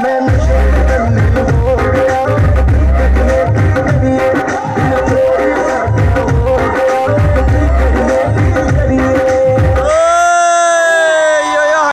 Man.